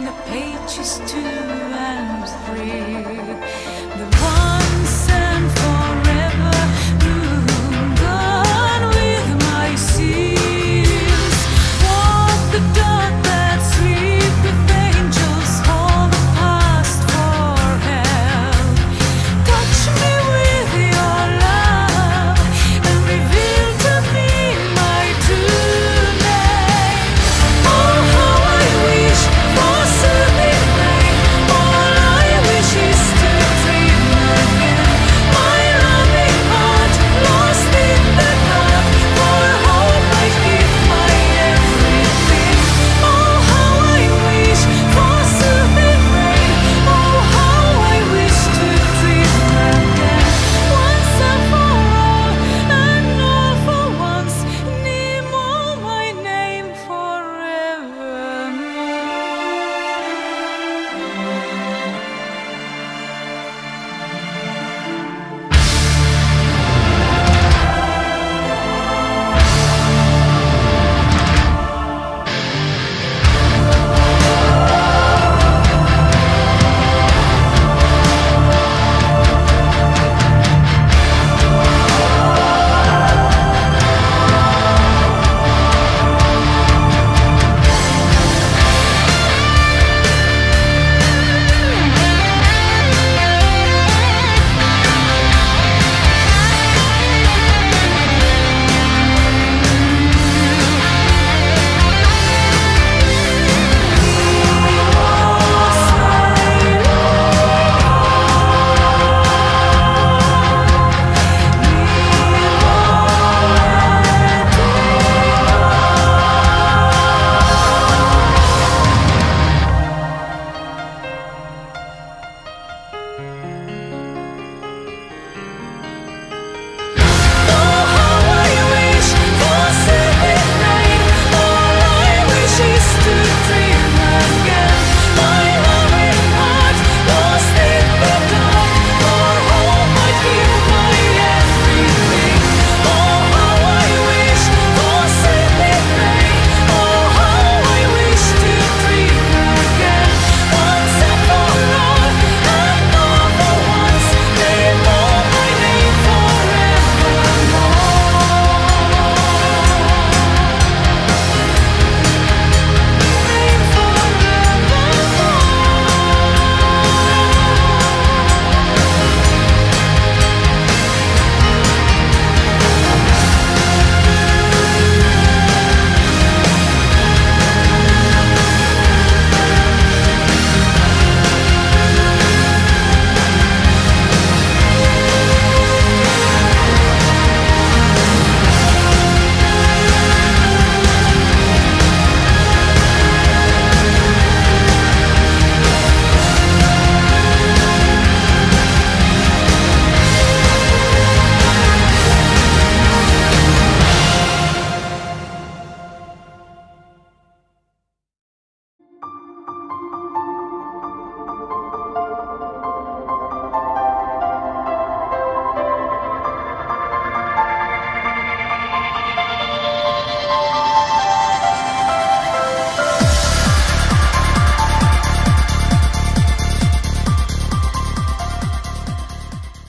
the pages two and three. The one